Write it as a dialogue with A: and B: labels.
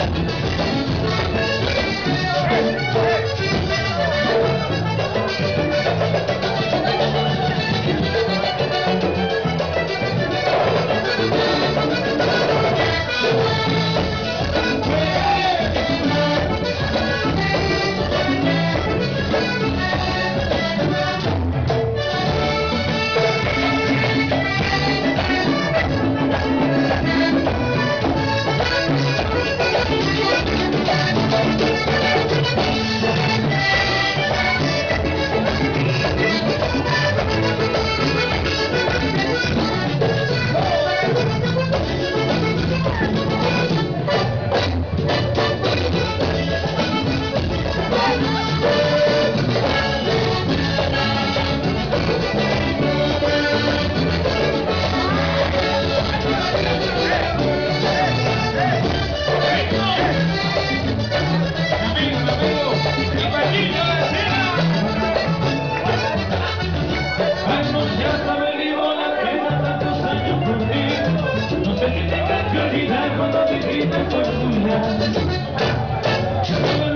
A: Yeah. Thank you.